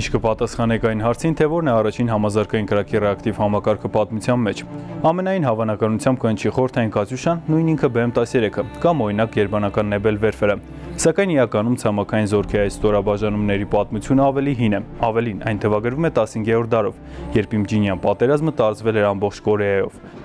Ինչ կպատասխանեք այն հարցին, թե որն է առաջին համազարգային կրակի ռեակտիվ համակարգը պատմության մեջ։ Ամենայն հավանականությամբ կընչի խորթային Կատյուշան, նույն ինքը BM13-ը կամ օրինակ գերմանական Nebel Werfer-ը։ Սակայն իրականում ցամաքային զորքի այս ստորաբաժանումների պատմությունը ավելի հին է։ Ավելին, այն թվագրվում է 15-րդ դարով, երբ իմջինյան պատերազմը տարածվել էր ամբողջ Կորեայով։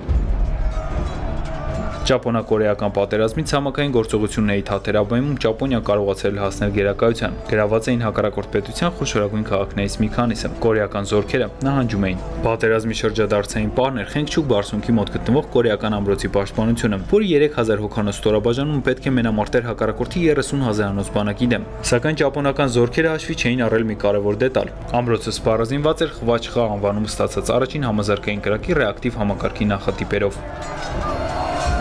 Ճապոնա-կորեական պատերազմի ցամաքային գործողությունների թաթերաբեմում Ճապոնիան կարողացել հասնել գերակայության։ Գրաված էին հակառակորդ պետության խոշորագույն քաղաքներից մի քանիսը։ Կորեական զորքերը նահանջում էին։ Պատերազմի շրջադարձային պարն էր Խենգչուկ բարսունքի մոտ գտնվող կորեական ամրոցի պաշտպանությունը, որը 3000 հոգանոց ստորաբաժանում պետք է մենամարտեր հակառակորդի 30000-անոց բանակի դեմ։ Սակայն ճապոնական զորքերը հաշվի չէին առել մի կարևոր դետալ։ Ամրոցը սպառազինված էր Խվաչխա անվանում ստացած առաջին համազարգային կրակի ռեակտիվ համակարգի նախատիպերով։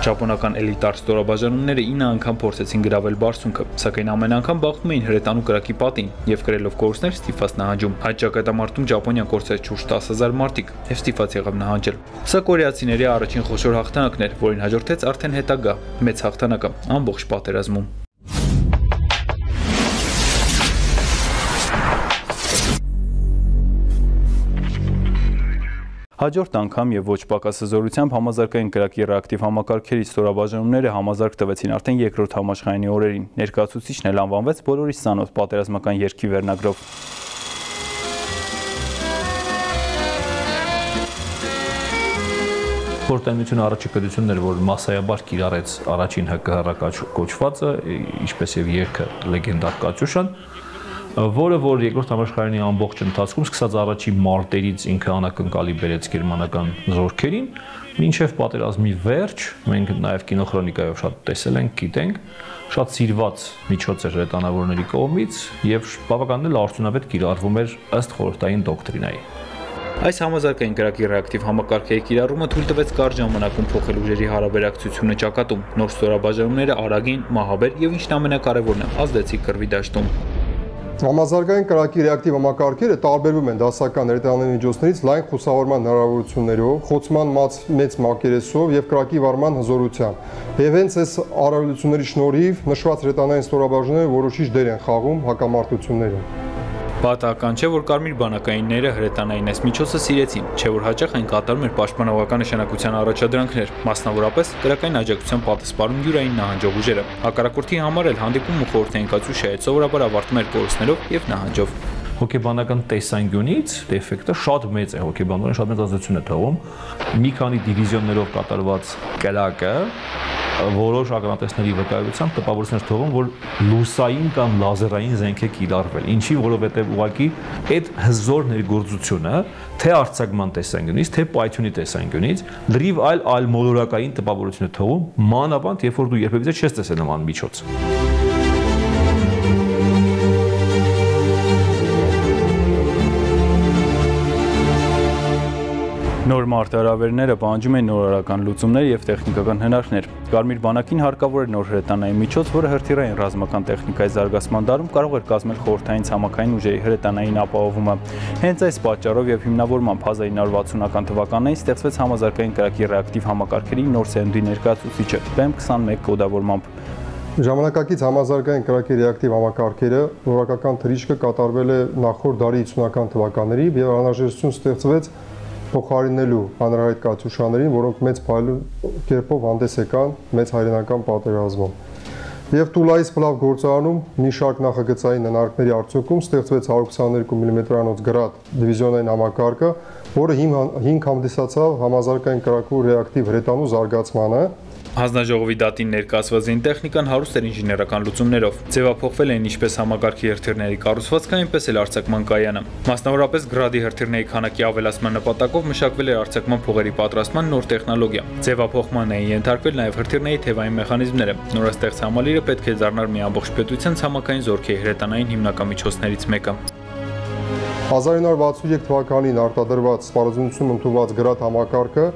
Ճապոնական էլիտար ստորաբաժանումները 9 անգամ փորձեցին գրավել Բարսունքը, սակայն ամեն անգամ բախվում էին հրետանու կրակի պատին եւ գրելով կորուստներ ստիփաց նահանջում։ Այդ ճակատամարտում Ճապոնիան կորցրեց շուրջ 10000 մարդիկ եւ ստիփաց եղավ նահանջել։ Սա կորեացիների առաջին խոշոր հաղթանակն էր, որին հաջորդեց արդեն հետագա մեծ հաղթանակը ամբողջ պատերազմում։ Հաջորդ անգամ եւ ոչ պակասզորությամբ համազարգային կրակի ռեակտիվ համակարգերի ստորաբաժանումները համազարգ տվեցին արդեն երկրորդ համաշխարհային օրերին։ Ներկայացուցիչն էլ անվանվեց բոլորի սանոթ պատերազմական երկի վերնագրով։ Խորհրդանությունը առաջի պետությունն էր, որ massայաբար կիրառեց առաջին ՀԿՀ կոչվածը, ինչպես եւ երկը լեգենդար Կատյուշան, որը որ երկրորդ համաշխարհային ամբողջ ընթացքում սկսած առաջի մարտերից ինքը անակնկալի բերեց գերմանական զորքերին, մինչև պատերազմի վերջ, մենք նաև կինոխրոնիկայով շատ տեսել ենք, գիտենք, շատ սիրված միջոց էր հրետանավորների կողմից եւ բավականին արդյունավետ կիրառվում էր ըստ խորհրդային դոկտրինայի։ Այս համազարգային կրակի ռեակտիվ համակարգերի կիրառումը թույլ տվեց կարճ ժամանակում փոխել ուժերի հարաբերակցությունը ճակատում։ Նոր ստորաբաժանումները արագին, մահաբեր եւ ինչն ամենակարևորն է, ազդեցիկ կրվի դաշտում։ Համազարգային կրակի ռեակտիվ համակարգերը տարբերվում են դասական հրետանային միջոցներից լայն խուսավորման հնարավորություններով, խոցման մեծ մակերեսով եւ կրակի վարման հզորությամբ։ Եվ հենց այս առավելությունների շնորհիվ նշված հրետանային ստորաբաժանումները որոշիչ դեր են խաղում հակամարտություններում։ Պատահական չէ, որ կարմիր բանակայինները հրետանային այս միջոցը սիրեցին, չէ որ հաճախ այն կատարում էր պաշտպանողական նշանակության առաջադրանքներ, մասնավորապես քրակային աջակցության պատասպարում յուրային նահանջող ուժերը։ Հակառակորդի համար էլ հանդիպումը խորհրդային կացուշայից սովորաբար ավարտում էր կորուստներով եւ նահանջով հոգեբանական տեսանկյունից դեֆեկտը շատ մեծ է հոգեբանորեն շատ մեծ ազդեցություն է թողում մի քանի դիվիզիոններով կատարված կրակը որոշ ակնատեսների վկայությամբ տպավորություններ թողում, որ լուսային կամ լազերային զենք է կիրառվել։ Ինչի, որովհետև ուղղակի այդ հզոր ներգործությունը թե արձակման տեսանկյունից, թե պայթյունի տեսանկյունից լրիվ այլ այլ մոլորակային տպավորություն է թողում, մանավանդ երբ որ դու երբևէ չես տեսել նման միջոց։ մարտահրավերները պահանջում են նորարարական լուծումներ եւ տեխնիկական հնարքներ։ Կարմիր բանակին հարկավոր է նոր հրետանային միջոց, որը հրթիռային ռազմական տեխնիկայի զարգացման դարում կարող էր կազմել խորհրդային ցամաքային ուժերի հրետանային ապահովումը։ Հենց այս պատճառով եւ հիմնավորմամբ 1960-ական թվականներին ստեղծվեց համազարգային կրակի ռեակտիվ համակարգերի նոր սերնդի ներկայացուցիչը BEM-21 կոդավորմամբ։ Ժամանակակից համազարգային կրակի ռեակտիվ համակարգերը որակական թրիչքը կատարվել է նախորդ դարի 50-ական թվականների եւ անհրաժեշտություն ստեղծվեց փոխարինելու հանրահայտ կաթյուշաներին, որոնք մեծ կերպով հանդես եկան մեծ հայրենական պատերազմում։ Եվ Տուլայից փլավ գործարանում մի շարք նախագծային հնարքների արդյունքում ստեղծվեց 122 մմ-անոց գրադ դիվիզիոնային համակարգը, որը հիմք հանդիսացավ համազարգային կրակու ռեակտիվ հրետանու զարգացմանը, Հանձնաժողովի դատին ներկայացված այն տեխնիկան հարուստ էր ինժեներական լուծումներով։ Ձևափոխվել են ինչպես համակարգի հրթիռների կառուցվածքը, այնպես էլ արձակման կայանը։ Մասնավորապես գրադի հրթիռների քանակի ավելացման նպատակով մշակվել էր արձակման փողերի պատրաստման նոր տեխնոլոգիա։ Ձևափոխման էին ենթարկվել նաև հրթիռների թևային մեխանիզմները։ Նորաստեղծ համալիրը պետք է դառնար մի ամբողջ պետության ցամաքային զորքի հրետանային հիմնական միջոցներից մեկը։ 1963 թվականին արտադրված սպառազինություն ընդունված գրադ համակարգը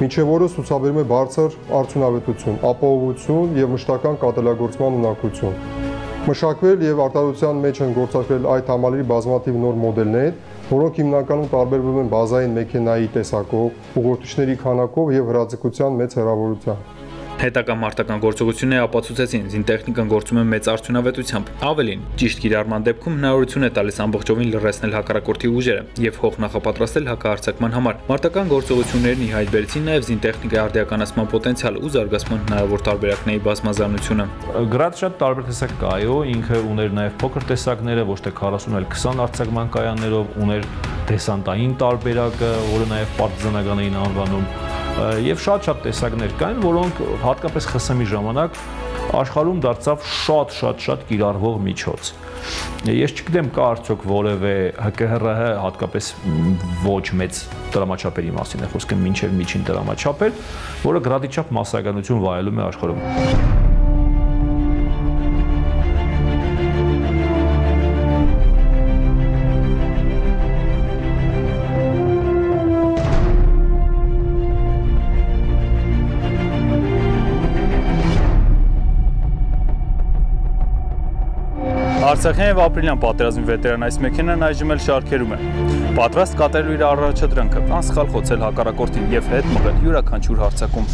միջև օրս ցուցաբերում է բարձր արդյունավետություն, ապահովություն եւ մշտական կատարելագործման ունակություն։ Մշակվել եւ արտադրության մեջ են գործարկվել այդ համալիրի բազմաթիվ նոր մոդելներ, որոնք հիմնականում տարբերվում են բազային մեքենայի տեսակով, ուղղորդիչների քանակով եւ հրաձգության մեծ հեռավորությամբ։ Հետագա մարտական գործողությունները ապացուցեցին, զինտեխնիկան գործում է մեծ արդյունավետությամբ։ Ավելին, ճիշտ կիրառման դեպքում հնարավորություն է տալիս ամբողջովին լրացնել հակառակորդի ուժերը եւ հող նախապատրաստել հակահարձակման համար։ Մարտական գործողություններն ի հայտ բերեցին նաեւ զինտեխնիկայի արդիականացման պոտենցիալ ու զարգացման հնարավոր տարբերակների բազմազանությունը։ Գրադ շատ տարբեր տեսակ կա, այո, ինքը ուներ նաեւ փոքր տեսակները, ոչ թե 40, այլ 20 արձակման կայաններով, ուներ դեսանտային տարբերակը, որը նաեւ պարտիզանական էին անվանում եւ շատ-շատ տեսակներ կային, որոնք հատկապես ԽՍՀՄ-ի ժամանակ աշխարհում դարձավ շատ-շատ-շատ կիրառվող միջոց։ Ես չգիտեմ կա արդյոք որևէ ՀԿՀՌՀ հատկապես ոչ մեծ դրամաչափերի մասին է խոսքը, մինչև միջին դրամաչափեր, որը գրադիչափ massականություն վայելում է աշխարհում։ Արցախյան եւ ապրիլյան պատերազմի վետերան այս մեքենան այժմ էլ շարքերում է։ Պատրաստ կատարելու իր առաջադրանքը, անսխալ խոցել հակառակորդին եւ հետ մղել յուրաքանչյուր հարցակում։